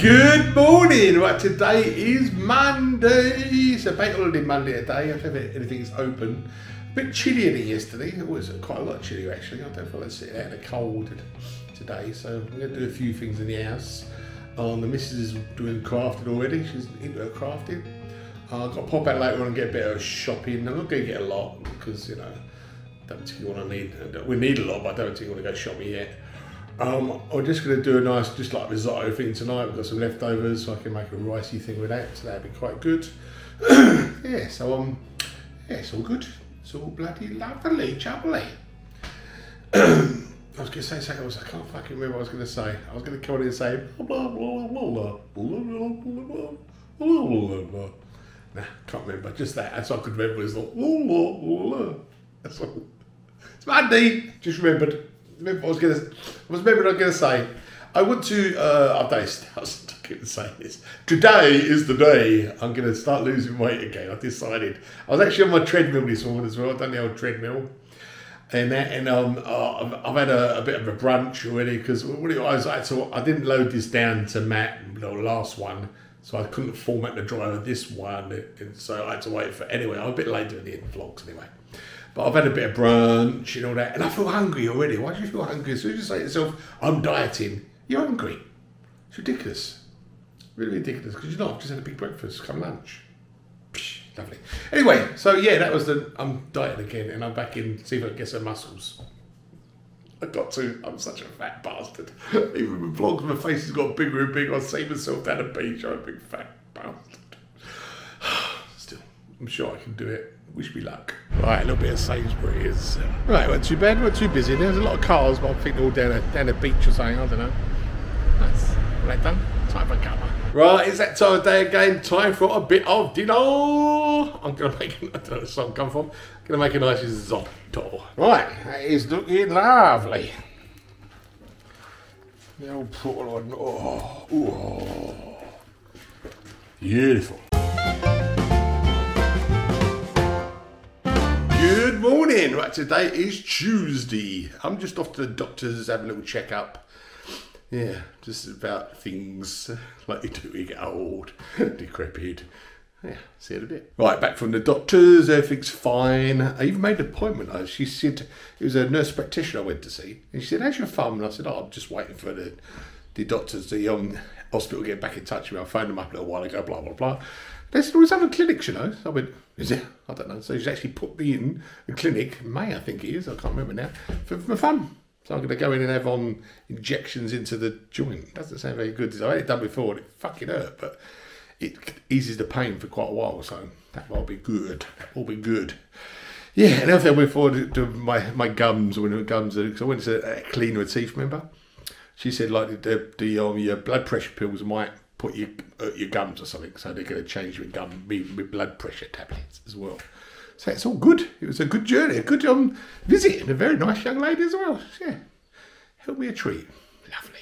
Good morning. Right, today is Monday. A bank holiday Monday today. I don't think anything's open. A bit chillier than yesterday. It was quite a lot chillier actually. I don't feel like sitting out in the cold today. So we're going to do a few things in the house. Um, the missus is doing crafting already. She's into her crafting. Uh, I've got to pop out later on and get a bit of shopping. I'm not going to get a lot because, you know, don't particularly want to need, we need a lot, but I don't particularly want to go shopping yet. Um, I'm just going to do a nice, just like risotto thing tonight. We've got some leftovers, so I can make a ricey thing with that. So that'd be quite good. yeah, so um, yeah, it's all good. It's all bloody lovely, jubbly. I was going to say something else. I can't fucking remember what I was going to say. I was going to come in and say blah blah blah blah blah blah blah blah blah blah. Nah, can't remember. Just that. That's all I could remember. Is like blah blah blah. That's all. It's Monday. Just remembered remember I was gonna I was I was gonna say. I want to uh I was going to this. Today is the day I'm gonna start losing weight again. I decided. I was actually on my treadmill this morning as well. I've done the old treadmill. And that, and um, uh, I've had a, a, bit of a brunch already because what it was, I, so I didn't load this down to Matt, the last one, so I couldn't format the driver this one, and so I had to wait for anyway. I'm a bit late doing the vlogs anyway. But I've had a bit of brunch and all that, and I feel hungry already. Why do you feel hungry? So you just say to yourself, I'm dieting, you're hungry. It's ridiculous. Really ridiculous, because you're not. I've just had a big breakfast, come lunch. Psh, lovely. Anyway, so yeah, that was the, I'm dieting again, and I'm back in, see if I can get some muscles. I got to. I'm such a fat bastard. Even with vlogs, my face has got bigger and bigger. I see myself down a beach. I'm a big fat bastard. Still, I'm sure I can do it. Wish me luck. Right, a little bit of Sainsbury's. Um, right, weren't too bad, weren't too busy. There's a lot of cars, but I think they're all down a, down a beach or something, I don't know. Nice. All that done? Time for cuppa. Right, it's that time of day again. Time for a bit of dinner. I'm going to make, I don't know where the song come from. I'm going to make a nice risotto. Right, that is looking lovely. The old portland. Oh, oh. Beautiful. Good morning. Right, today is Tuesday. I'm just off to the doctor's, having a little checkup. Yeah, just about things like you do when you get old, decrepit. Yeah, see it a bit. Right, back from the doctor's, everything's fine. I even made an appointment. She said, it was a nurse practitioner I went to see. And she said, how's your thumb? And I said, oh, I'm just waiting for the, the doctors, the um, hospital to get back in touch with me. I phoned them up a little while ago, blah, blah, blah. They said, other clinics, you know. So I went, is it? I don't know. So she's actually put me in a clinic, May I think it is, I can't remember now, for, for fun. So I'm going to go in and have on injections into the joint. Doesn't sound very good. I had it done before and it fucking hurt, but it eases the pain for quite a while. So that will be good. That will be good. Yeah, and I went forward to my, my gums when it gums. So I went to clean her teeth, remember? She said like the, the um, your blood pressure pills might put your uh, your gums or something. So they're going to change your gum with blood pressure tablets as well. So it's all good. It was a good journey, a good um, visit, and a very nice young lady as well. Yeah, help me a treat. Lovely.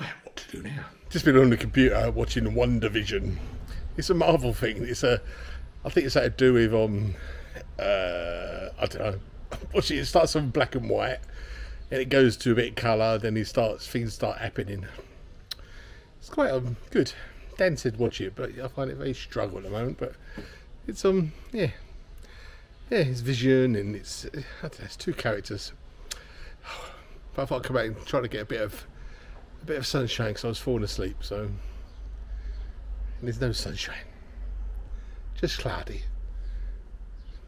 I have what to do now. Just been on the computer watching WandaVision. It's a Marvel thing. It's a, I think it's had to do with um, uh, I don't know. Watching it starts from black and white, and it goes to a bit colour. Then it starts things start happening. It's quite um, good. Dan said watch it, but I find it very struggle at the moment. But it's um yeah, yeah, it's Vision and it's I know, it's two characters. But I thought I'd come back and try to get a bit of a bit of sunshine because I was falling asleep. So and there's no sunshine, just cloudy.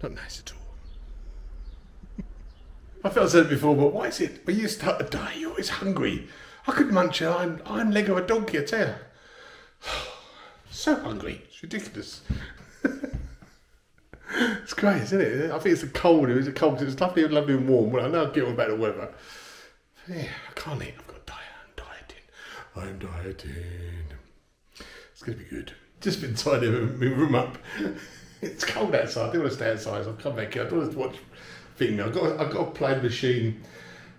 Not nice at all. I felt I said it before, but why is it when you start to die, you're always hungry? I could munch an iron, iron leg of a donkey, I tell you. So hungry. It's ridiculous. it's great, isn't it? I think it's a cold. It was a cold. It was lovely and lovely and warm. Well, I know I get on the weather. Yeah, I can't eat. I've got diet. I'm dieting. I'm dieting. It's going to be good. Just been tidying my room up. it's cold outside. I don't want to stay outside. So I'll come back here. I don't want to watch thing. I've got, I've got a play machine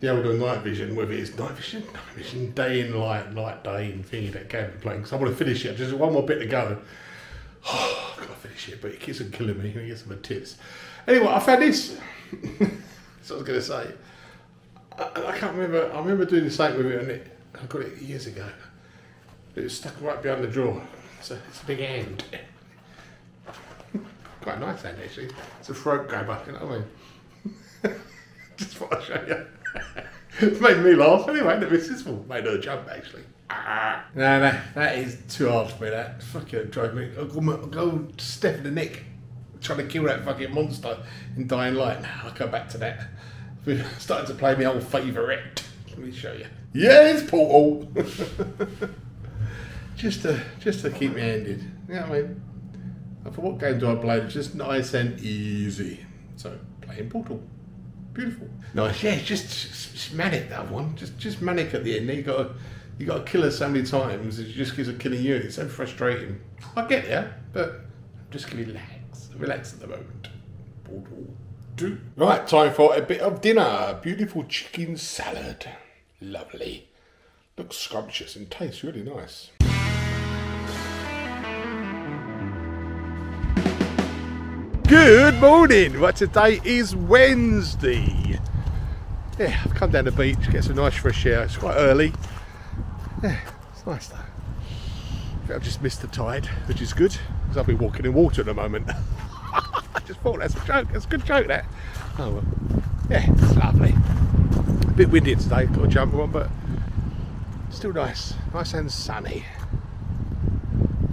the older night vision, whether it's night vision, night vision, day in light, night day, and thingy that game we're playing. Because I want to finish it. Just one more bit to go. Oh, I've got to finish it, but it keeps on killing me. It gets my tits. Anyway, I found this. so I was going to say. I, I, can't remember. I remember doing the same with it, and it, I got it years ago. It was stuck right behind the drawer. So it's a big hand. Quite a nice hand actually. It's a throat grabber, you know what I mean? Just thought I'd show you. It's made me laugh anyway, the missus well, made her jump actually. Ah. No, no, that is too hard for me, that. Fucking drive me. I'll go, I'll go step in the neck trying to kill that fucking monster in Dying Light. Now I'll go back to that. We're starting to play my old favourite. Let me show you. Yeah, it's Portal. just to just to keep me handed. You know what I mean? Thought, what game do I play? It's just nice and easy. So playing Portal. Beautiful. Nice, yeah, just, just manic that one. Just just manic at the end. You got to you got to kill her so many times. It just gives a killing you. It's so frustrating. I get there, but I'm just gonna relax. Relax at the moment. Two. Right, time for a bit of dinner. Beautiful chicken salad. Lovely. Looks scrumptious and tastes really nice. Good morning. Right, today is Wednesday. Yeah, I've come down the beach, get some nice fresh air. It's quite early. Yeah, it's nice though. I've just missed the tide, which is good, because I'll be walking in water at the moment. I just thought that's a joke. That's a good joke, that. Oh well. Yeah, it's lovely. A bit windy today, got a jumper on, but still nice. Nice and sunny.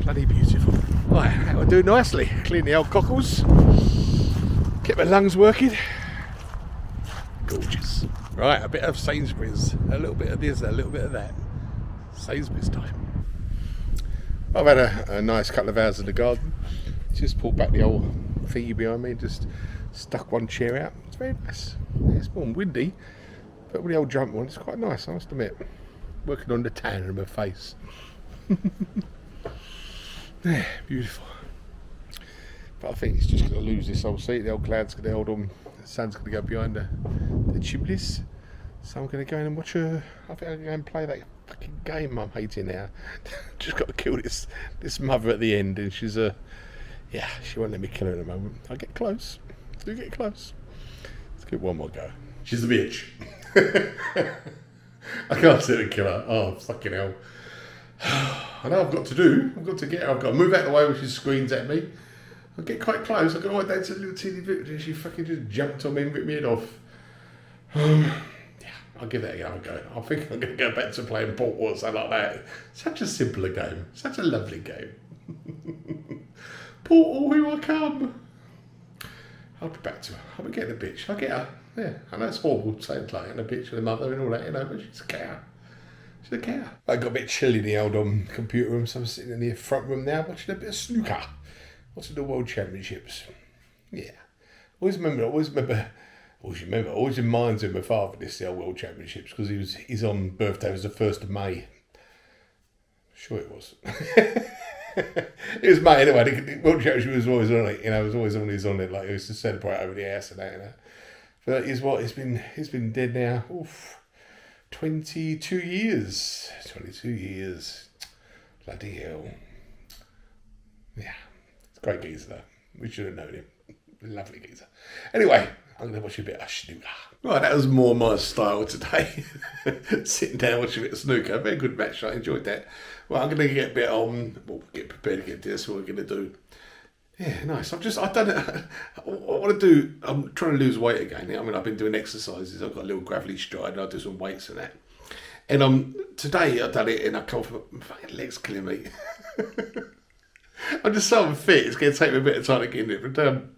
Bloody beautiful. Right, that will do nicely. Clean the old cockles. Get my lungs working. Gorgeous. Right, a bit of Sainsbury's. A little bit of this, a little bit of that. Sainsbury's time. I've had a, a nice couple of hours in the garden. Just pulled back the old thingy behind me, and just stuck one chair out. It's very nice. It's more windy, but with the old jump one, it's quite nice, I must admit. Working on the tan in my face. Yeah, beautiful. But I think it's just going to lose this old seat. The old cloud's going to hold on. The sun's going to go behind the, the chimneys. So I'm going to go in and watch a. I think I'm going to go and play that fucking game I'm hating now. just got to kill this this mother at the end, and she's a. Uh, yeah, she won't let me kill her in a moment. I'll get close. Do get close. Let's give one more go. She's a bitch. I can't sit and kill her. Oh, fucking hell. I know I've got to do. I've got to get. I've got to move out of the way when she screams at me. I get quite close. I got right down to a little teeny bit, and she fucking just jumped on me and ripped me head off. Um, yeah, I'll give that a go. I think I'm going to go back to playing Port or something like that. Such a simpler game. Such a lovely game. Portal, here I come. I'll be back to her. I'll be getting a bitch. I'll get her. Yeah, I know it's horrible saying like a bitch with a mother and all that, you know, but she's a cat. A cat. I got a bit chilly in the old um, computer room, so I'm sitting in the front room now watching a bit of snooker. Watching the World Championships. Yeah. Always remember, always remember, always remember, always reminds me of my father this, the old World Championships, because he was, his on birthday was the 1st of May. Sure it was. it was May anyway. The World Championship was always on it, you know, it was always on his on it, like he used to celebrate over the house and that, you know. But he's what, he's been, he's been dead now. Oof 22 years. 22 years. Bloody hell. Yeah. It's great geezer, though. We should have known him. Lovely geezer. Anyway, I'm going to watch a bit of snooker. Right, that was more my style today. Sitting down watching a bit of snooker. Very good match. I enjoyed that. Well, I'm going to get a bit on. Well, get prepared to get this. What we're going to do. Yeah, nice. I've just, I've done it. I want to do, I'm trying to lose weight again. I mean, I've been doing exercises. I've got a little gravelly stride and I do some weights and that. And um, today I've done it and I come for my fucking legs killing me. I'm just so unfit. It's going to take me a bit of time to get in it. But um,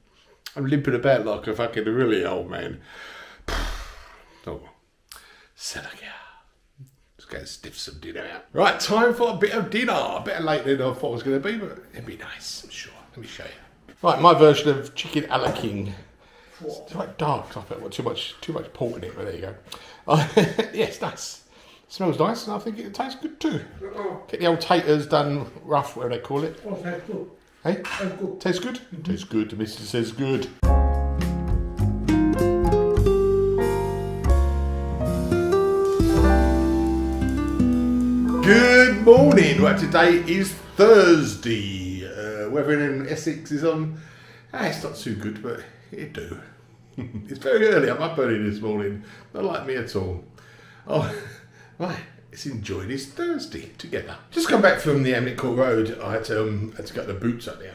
I'm limping about like a fucking really old man. oh, Seneca. Just going to stiff some dinner out. Right, time for a bit of dinner. A bit later than I thought it was going to be, but it'd be nice, I'm sure. Let me show you. Right, my version of chicken a la king. It's quite dark. I put too much too much port in it, but there you go. Uh, yes, that's Smells nice, and I think it tastes good too. Get the old taters done rough, whatever they call it. Oh, tastes good. Hey, Tastes good. tastes good. Tastes good. The missus says good. Good morning. Right, today is Thursday. Weather in Essex is on. Ah, it's not too good, but it do. it's very early. I'm up early this morning. Not like me at all. Oh, right. Let's enjoy this Thursday together. Just come back from the Hamlet Court Road. I had to, um, had to go to the boots up there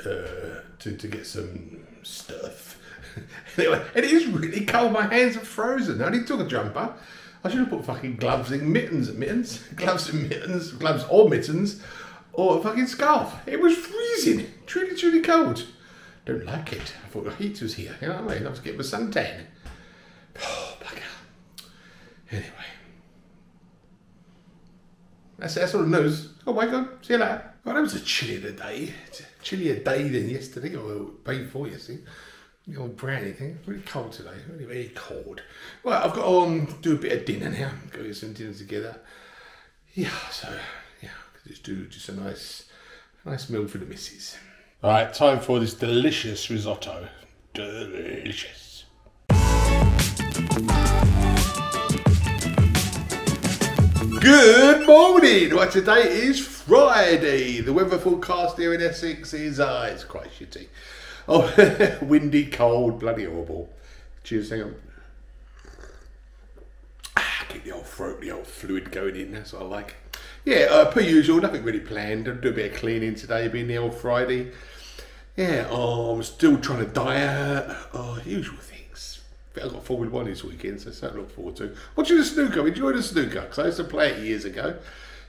uh, to, to get some stuff. anyway, and it is really cold. My hands are frozen. I only took a jumper. I should have put fucking gloves and mittens, mittens, gloves and mittens, gloves or mittens, or a fucking scarf. It was freezing, truly, truly cold. Don't like it. I thought the heat was here. You know what I mean? I was getting my suntan. Oh, bugger. Anyway. That's, that's all the news. Oh my god, see you later. Well, that was a chillier day. Chillier day than yesterday, or day before yesterday. The old brownie thing. Really cold today. Really, very cold. Well, I've got to um, do a bit of dinner now. Go get some dinner together. Yeah, so, just do just a nice, nice meal for the missus. All right, time for this delicious risotto. Delicious. Good morning. Well, today is Friday. The weather forecast here in Essex is uh, it's quite shitty. Oh, windy, cold, bloody horrible. Cheers, hang on. Ah, get the old throat, the old fluid going in. That's what I like. Yeah, uh, per usual, nothing really planned. I'll do a bit of cleaning today, being the old Friday. Yeah, oh, I'm still trying to diet. Oh, usual things. I've got Formula One this weekend, so something to look forward to. Watching the snooker, enjoy the snooker, because I used to play it years ago.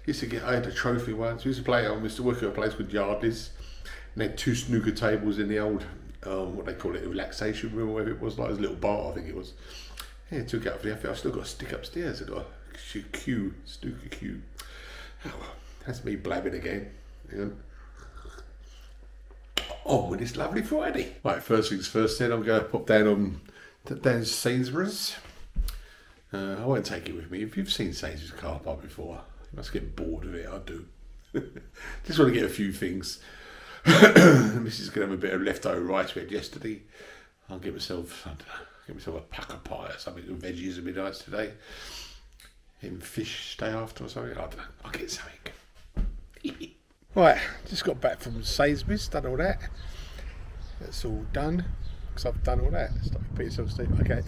Used to get, I had a trophy once. We used to play it. To work at a place called Yardley's, and they had two snooker tables in the old, um, what they call it, relaxation room, whatever it was, like a little bar, I think it was. Yeah, took out for the. I've still got a stick upstairs. I've got a queue, snooker queue. Oh, that's me blabbing again. Hang on. With this lovely Friday. Right, first things first, then I'm going to pop down on there's Sainsbury's. Uh, I won't take it with me. If you've seen Sainsbury's car park before, you must get bored of it. I do. Just want to get a few things. this is going to have a bit of leftover rice we had yesterday. I'll get myself, I don't get myself a pack of pie or something. And veggies would be nice today. In fish day after or something. I don't know. I'll get something. right, just got back from Sainsbury's. Done all that. That's all done because I've done all that. Stop repeating yourself, Steve. Okay.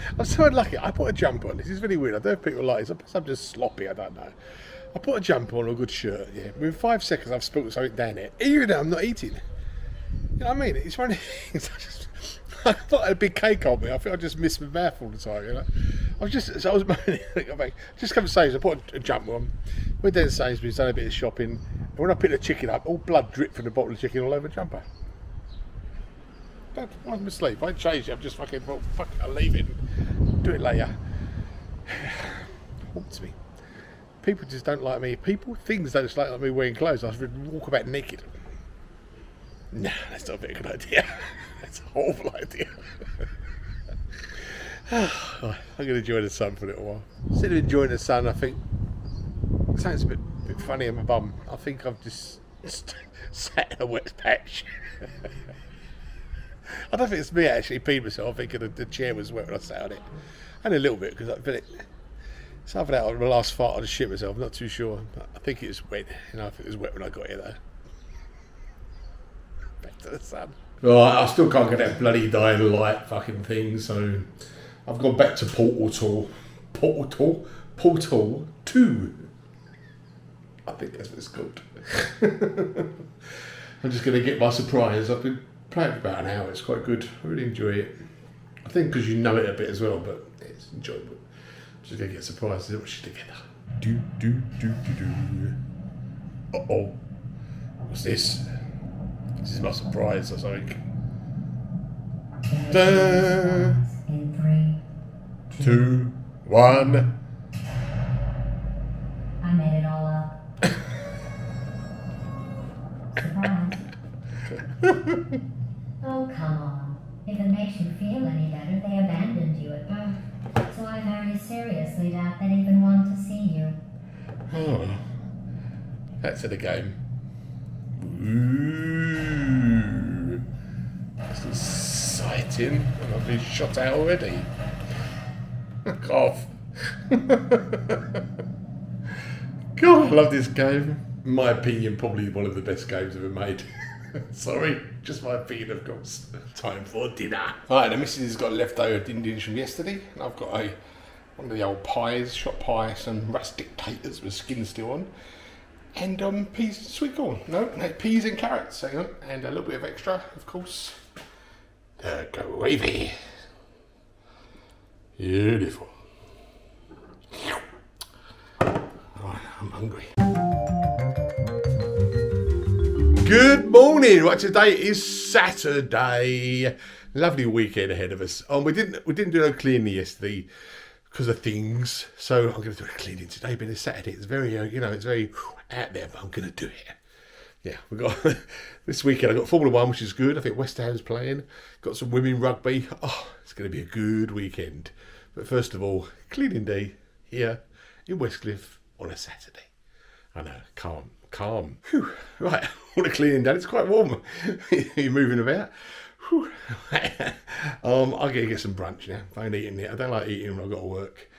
I'm so unlucky. I put a jumper on. This is really weird. I don't know if people like this. I'm just sloppy. I don't know. I put a jumper on, a good shirt. Yeah. Within five seconds, I've spilled something down it. Even though I'm not eating. You know what I mean? It's things. I just. I thought I had a big cake on me. I think I just missed my mouth all the time. You know. I was just. So I was just come to Sainsbury's. I put a jumper on. Went down to Sainsbury's, done a bit of shopping. And when I picked the chicken up, all blood dripped from the bottle of chicken all over the jumper. That was my sleep. I changed it. I'm just fucking, well, fuck I'll leave it and do it later. Haunts me. People just don't like me. People, things don't just like me wearing clothes. I walk about naked. Nah, that's not a very good idea. that's a horrible idea. I'm going to enjoy the sun for a little while. Instead of enjoying the sun, I think it sounds a bit, bit funny in my bum. I think I've just, sat in a wet patch. I don't think it's me actually peed myself. I think the, the chair was wet when I sat on it. And a little bit because I feel it. Either that or the last fart I just shit myself. I'm not too sure. I think it was wet. You know, I think it was wet when I got here though. Back to the sun. Right, I still can't get that bloody dying light fucking thing, so I've gone back to Portal Portal Portal 2. I think that's what it's called. I'm just going to get my surprise. I've been playing for about an hour. It's quite good. I really enjoy it. I think because you know it a bit as well, but it's enjoyable. Just gonna get surprised to watch it together. Do do do do do. Uh oh. What's this? This is my surprise or something. Da, two, one. I made it all up. Surprise. Oh, come on. If it makes you feel any better, they abandoned you at birth. So I very seriously doubt they'd even want to see you. Oh. That's it again. Ooh. That's exciting. I've been shot out already. Cough. God, I love this game. In my opinion, probably one of the best games ever made. Sorry, just my opinion, of course. Time for dinner. Right, the missus has got leftover din dins from yesterday, and I've got a one of the old pies, shot pie, some rustic taters with skin still on, and um, peas and sweet corn. No, no, peas and carrots, hang on, and a little bit of extra, of course. The gravy. Beautiful. Right, I'm hungry. Good morning. Right, today is Saturday. Lovely weekend ahead of us. Um, we didn't we didn't do no cleaning yesterday because of things. So I'm going to do a cleaning today. But it's Saturday. It's very uh, you know it's very out there, but I'm going to do it. Yeah, we got this weekend. I got Formula One, which is good. I think West Ham's playing. Got some women rugby. Oh, it's going to be a good weekend. But first of all, cleaning day here in Westcliff on a Saturday. I know, calm, calm. Whew. Right, all the cleaning done. It's quite warm. You're moving about. Um, going to get some brunch now. I ain't eating yet. I don't like eating when I've got to work.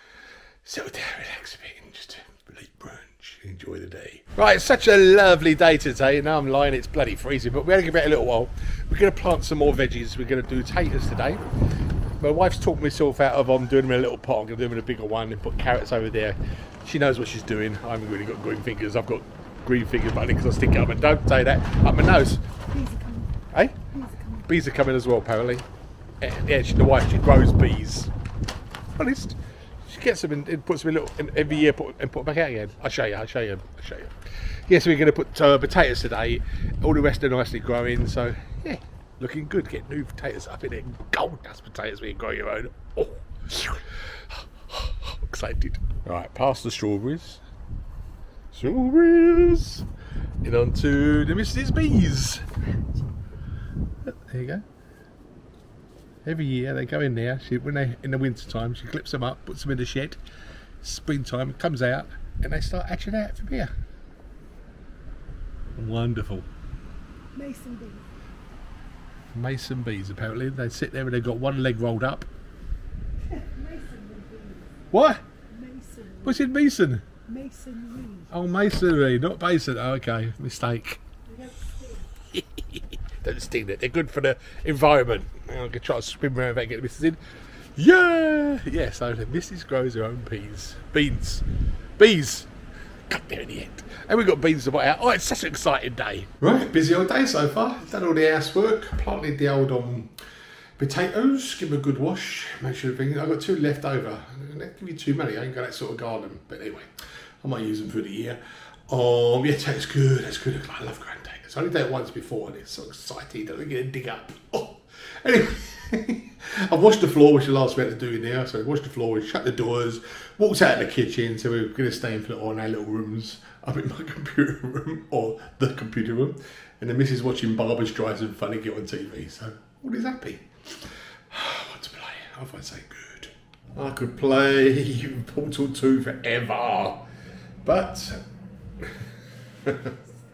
Settle down, relax a bit, and just eat brunch. Enjoy the day. Right, it's such a lovely day today. Now I'm lying, it's bloody freezing, but we're going to give it a little while. We're going to plant some more veggies. We're going to do taters today. My wife's talked myself out of I'm um, doing them in a little pot. I'm going to do them in a bigger one and put carrots over there. She knows what she's doing. I haven't really got green fingers. I've got green fingers, but because I stick it up. And don't say that up my nose. Bees are coming. Eh? Bees are coming. Bees are coming as well, apparently. Yeah, she, the wife, she grows bees. Honest. She gets them and, and puts them in a little, and every year put, and put them back out again. I'll show you, I'll show you, I'll show you. Yes, yeah, so we're going to put uh, potatoes today. All the rest are nicely growing, so yeah looking good. Get new potatoes up in it. Gold dust potatoes we can grow your own. Oh. Excited. Right, past the strawberries. Strawberries. And on to the Mrs. Bees. There you go. Every year they go in there. She, when they in the winter time, she clips them up, puts them in the shed. Springtime comes out, and they start hatching out from here. Wonderful. Mason bees. Mason bees, apparently. They sit there and they've got one leg rolled up. what? Mason. What's it, Mason? Masonry. Oh, masonry, not basin. Oh, okay, mistake. Don't sting it. They're good for the environment. I'm going to try to spin around and get the missus in. Yeah! Yeah, so the missus grows her own peas. Beans. Bees there in the end. And we've got beans to buy out. Oh, it's such an exciting day. Right, busy old day so far. Done all the housework, planted the old um, potatoes, give them a good wash, make sure everything. I've got two left over. They give you too many, I ain't got that sort of garden. But anyway, I might use them for the year. Um, yeah, that's good, that's good. I love growing potatoes. I only done it once before and it's so exciting. I get to dig up. Oh, anyway. I've washed the floor, which is the last bit to do now. So I washed the floor, we shut the doors, walked out of the kitchen. So we're going to stay in all our little rooms. I'm in my computer room or the computer room, and the missus watching Barbra Streisand funny get on TV. So all is happy. what to play? I say good. I could play Portal 2 forever, but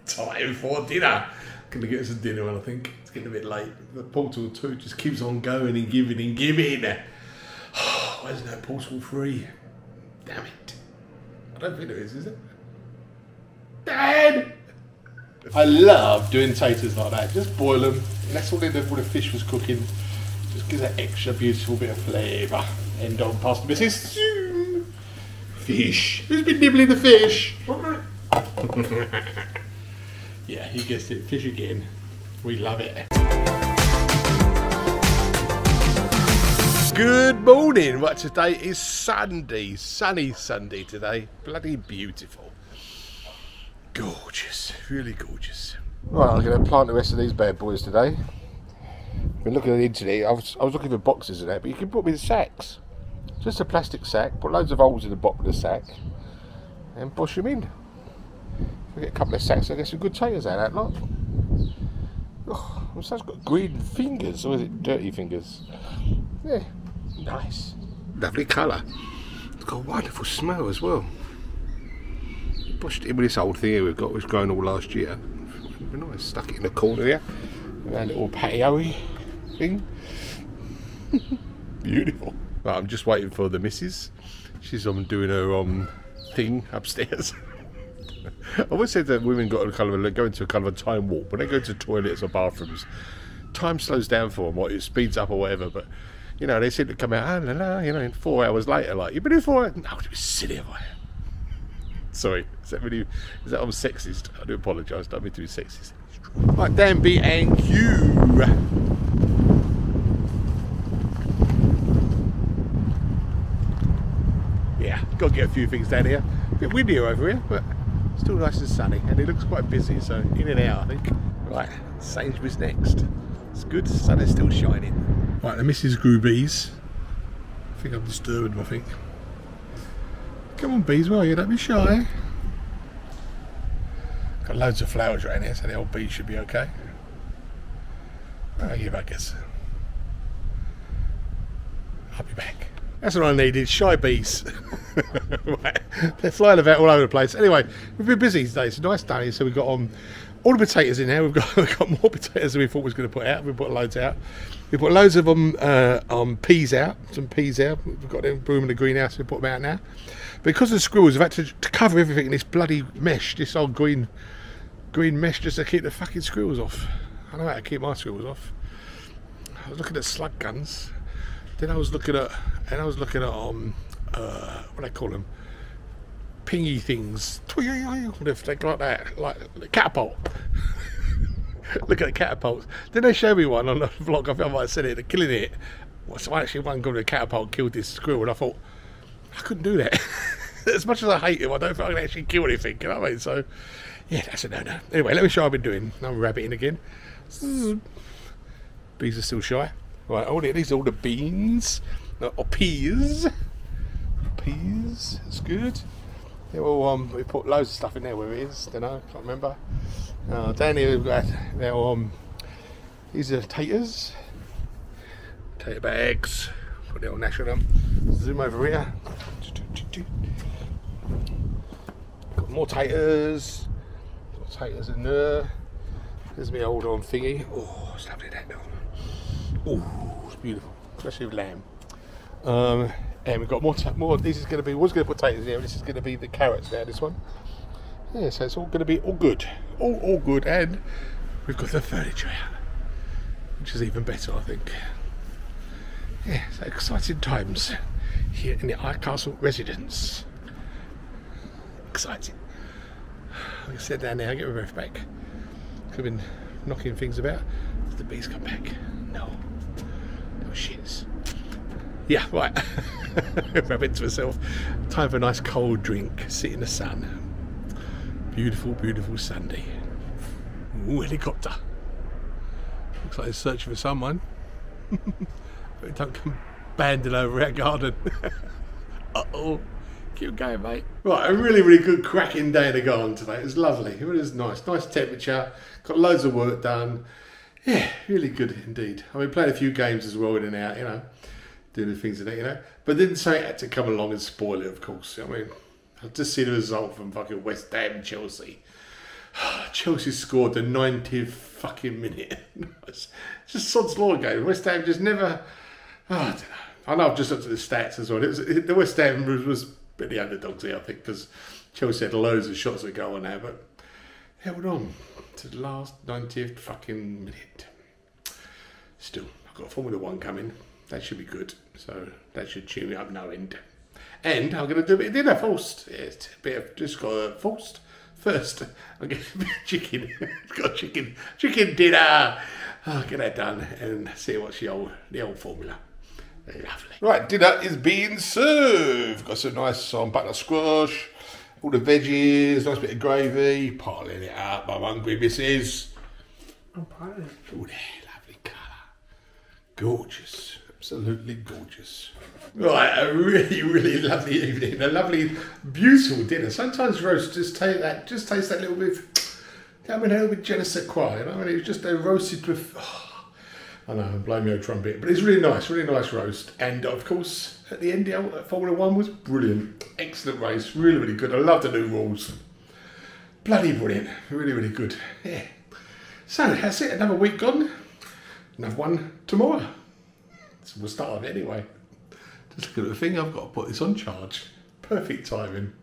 time for dinner. Gonna get us a dinner, and I think. It's getting a bit late. The Portal 2 just keeps on going and giving and giving. Why isn't that Portal 3? Damn it. I don't think there is, is it? Dad! I love doing taters like that. Just boil them. That's all they did when the fish was cooking. Just gives that extra beautiful bit of flavour. End on past the missus. Fish. Who's been nibbling the fish? yeah, he gets it. Fish again. We love it. Good morning. Right, today is Sunday. Sunny Sunday today. Bloody beautiful. Gorgeous. Really gorgeous. Right, I'm going to plant the rest of these bad boys today. Been looking at the internet. I was, I was looking for boxes and that, but you can put them in sacks. Just a plastic sack. Put loads of holes in the bottom of the sack, and push them in. We get a couple of sacks, I get some good taters out that lot. Oh, it has got green fingers, or is it dirty fingers? Yeah, nice. Lovely colour. It's got a wonderful smell as well. Pushed it in with this old thing here we've got, which was grown all last year. Nice, stuck it in the corner here. A little patio thing. Beautiful. Right, I'm just waiting for the missus. She's um, doing her um, thing upstairs. I always say that women got kind of go into a kind of a time warp when they go to toilets or bathrooms. Time slows down for them, or it speeds up or whatever. But You know, they seem to come out, ah, la, la, you know, four hours later, like, you've been in four hours? No, it was silly of I Sorry, is that really, is that I'm sexist? I do apologise, don't mean to be sexist. Right, Dan B and Q. Yeah, got to get a few things down here. A bit windier over here, but still nice and sunny, and it looks quite busy, so in and out, I think. Right, Sainsbury's next. It's good, the sun is still shining. Right, the Mrs. Groobies. I think I've disturbed them, I think. Come on, bees, where are you? Don't be shy. Got loads of flowers around here, so the old bees should be okay. Oh, you buggers. I'll be back. That's what I needed, shy bees. They're flying about all over the place. Anyway, we've been busy today. It's a nice day, so we've got um, all the potatoes in there. We've got, we've got more potatoes than we thought we was going to put out. We've put loads out. We've put loads of them uh, um, peas out, some peas out. We've got them broom in the greenhouse. We put them out now. Because of the squirrels, we've had to, to cover everything in this bloody mesh, this old green green mesh, just to keep the fucking squirrels off. I know how to keep my squirrels off. I was looking at slug guns. Then I was looking at, and I was looking at um, uh, what do I call them? Pingy things. If they like that, like catapult. Look at the catapults. Then they show me one on the vlog. I think I might have said it. They're killing it. So actually, one got a catapult killed this squirrel, and I thought I couldn't do that. as much as I hate him, I don't think I can actually kill anything. You know what I mean? So yeah, that's a no-no. Anyway, let me show what I've been doing. I'm rabbiting again. Bees are still shy. Right, all the, these are all the beans. Or peas. Peas, it's good. Yeah, well, um, we put loads of stuff in there where it is, don't know, can't remember. Uh, down here we've got, now, um, these are taters. Tater bags. Put old nash on them. Zoom over here. Got more taters. Got taters in there. There's my old on thingy. Oh, it's lovely that now. Oh, it's beautiful, especially with lamb. Um, and we've got more, more. This is going to be. Was going to put potatoes here. This is going to be the carrots now. This one. Yeah, so it's all going to be all good, all all good, and we've got the furniture out, which is even better, I think. Yeah, so exciting times here in the Castle residence. Exciting. I sit down now get my breath back. I've been knocking things about. Did the bees come back? No. No shits. Yeah, right. Rabbit to myself. Time for a nice cold drink. Sit in the sun. Beautiful, beautiful Sunday. Ooh, helicopter. Looks like it's searching for someone. but don't come banding over our garden. uh oh. Keep going, mate. Right, a really, really good cracking day in the garden today. It was lovely. It was nice. Nice temperature. Got loads of work done. Yeah, really good indeed. I mean, played a few games as well in and out, you know, doing the things in it, you know. But then something had to come along and spoil it, of course. I mean, I'll just see the result from fucking West Ham Chelsea. Chelsea scored the 90th fucking minute. it's just sod's law game. West Ham just never. Oh, I don't know. I know I've just looked at the stats as well. It was, it, the West Ham was, was bit the underdogs here, I think, because Chelsea had loads of shots that go on there, but held on to the last 90th fucking minute. Still, I've got Formula One coming. That should be good. So that should cheer me up no end. And I'm going to do a bit of dinner first. It's a bit of just got a first. First, I'm going to chicken. got chicken, chicken dinner. I'll get that done and see what's the old, the old formula. Lovely. Right, dinner is being served. Got some nice um, butter squash, all the veggies, nice bit of gravy, piling it up. I'm hungry, missus. I'm of it. Oh, there, lovely colour. Gorgeous, absolutely gorgeous. Right, a really, really lovely evening. A lovely, beautiful dinner. Sometimes roast just take that, just taste that little bit. I mean, a little bit jealous at quiet. I mean, it was just a roasted with. Oh, I know, blow me a trumpet. But it's really nice, really nice roast. And of course, at the end, the Formula One was brilliant. Excellent race, really, really good. I love the new rules. Bloody brilliant, really, really good. Yeah. So that's it, another week gone. Another one tomorrow. So we'll start it anyway. Just look at the thing, I've got to put this on charge. Perfect timing.